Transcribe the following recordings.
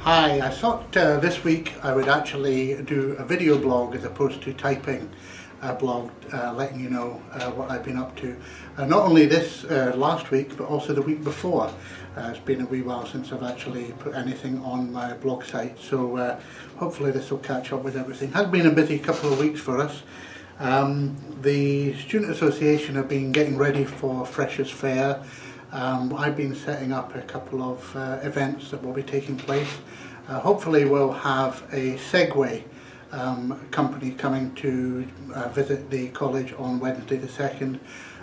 Hi, I thought uh, this week I would actually do a video blog as opposed to typing a blog uh, letting you know uh, what I've been up to. Uh, not only this uh, last week but also the week before. Uh, it's been a wee while since I've actually put anything on my blog site so hopefully this will catch up with everything. Has been a busy couple of weeks for us. Um, the Student Association have been getting ready for Freshers Fair um, I've been setting up a couple of uh, events that will be taking place. Uh, hopefully we'll have a Segway um, company coming to uh, visit the college on Wednesday the 2nd.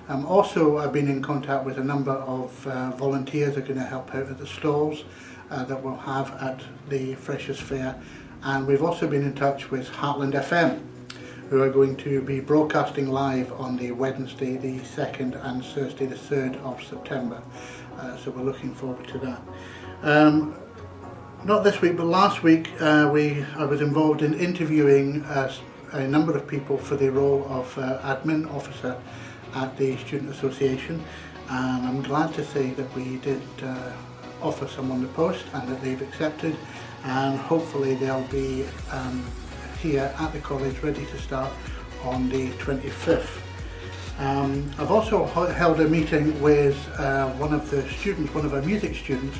Um, also I've been in contact with a number of uh, volunteers that are going to help out at the stalls uh, that we'll have at the Freshers Fair and we've also been in touch with Heartland FM who are going to be broadcasting live on the Wednesday the 2nd and Thursday the 3rd of September. Uh, so we're looking forward to that. Um, not this week, but last week uh, we I was involved in interviewing uh, a number of people for the role of uh, admin officer at the Student Association and I'm glad to say that we did uh, offer someone the post and that they've accepted and hopefully they'll be um, here at the college ready to start on the 25th. Um, I've also held a meeting with uh, one of the students, one of our music students,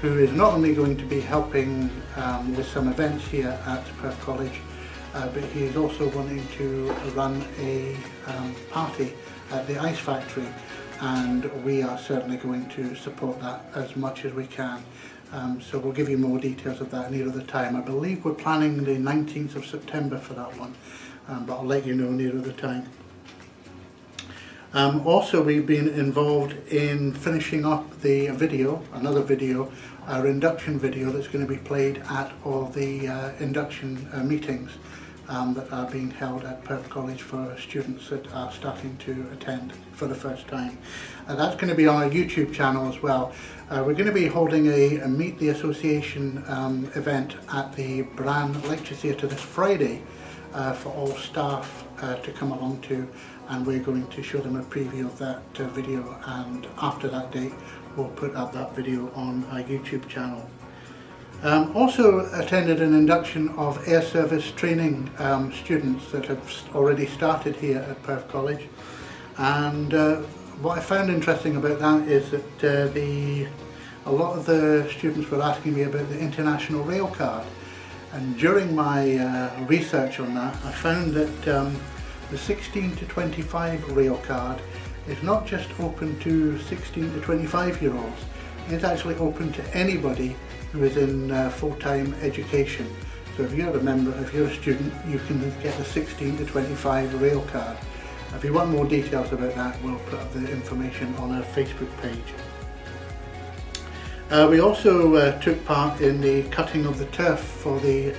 who is not only going to be helping um, with some events here at Perth College, uh, but he is also wanting to run a um, party at the Ice Factory and we are certainly going to support that as much as we can. Um, so we'll give you more details of that near the time. I believe we're planning the 19th of September for that one, um, but I'll let you know near the time. Um, also, we've been involved in finishing up the video, another video, our induction video that's going to be played at all the uh, induction uh, meetings um, that are being held at Perth College for students that are starting to attend for the first time. And that's going to be on our YouTube channel as well. Uh, we're going to be holding a, a Meet the Association um, event at the Brahan Lecture Theatre this Friday uh, for all staff uh, to come along to and we're going to show them a preview of that uh, video and after that date we'll put up that video on our YouTube channel. Um, also attended an induction of air service training um, students that have already started here at Perth College. And uh, what I found interesting about that is that uh, the a lot of the students were asking me about the international rail card. And during my uh, research on that I found that um, the 16 to 25 rail card is not just open to 16 to 25 year olds it's actually open to anybody who is in uh, full-time education. So if you're a member, if you're a student, you can get a 16 to 25 rail card. If you want more details about that, we'll put up the information on our Facebook page. Uh, we also uh, took part in the cutting of the turf for the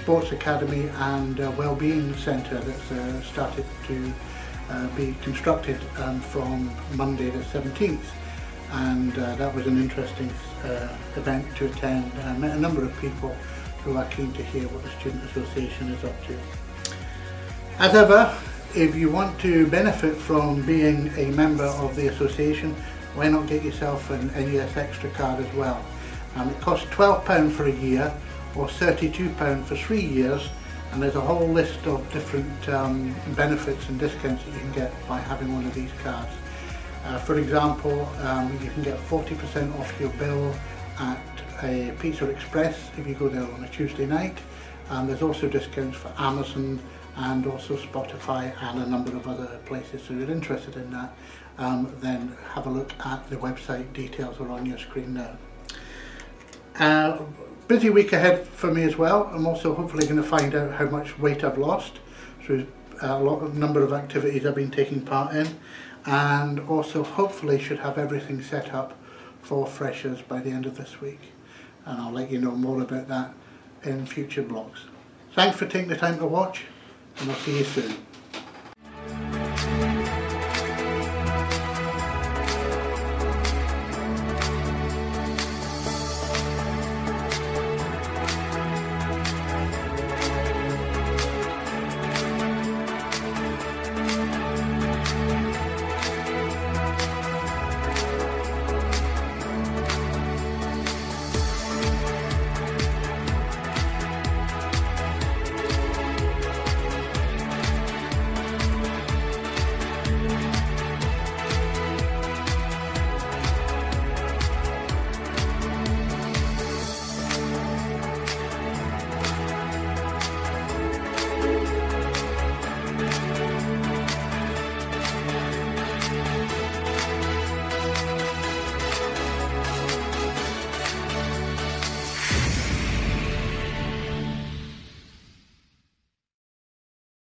Sports Academy and uh, Wellbeing Centre that's uh, started to uh, be constructed um, from Monday the 17th and uh, that was an interesting uh, event to attend. I met a number of people who are keen to hear what the Student Association is up to. As ever, if you want to benefit from being a member of the association, why not get yourself an NUS Extra card as well. Um, it costs £12 for a year or £32 for three years and there's a whole list of different um, benefits and discounts that you can get by having one of these cards. Uh, for example, um, you can get 40% off your bill at a Pizza Express if you go there on a Tuesday night. Um, there's also discounts for Amazon and also Spotify and a number of other places. So if you're interested in that, um, then have a look at the website. Details are on your screen now. Uh, busy week ahead for me as well. I'm also hopefully going to find out how much weight I've lost through a lot of number of activities I've been taking part in and also hopefully should have everything set up for freshers by the end of this week and I'll let you know more about that in future blogs. Thanks for taking the time to watch and I'll see you soon.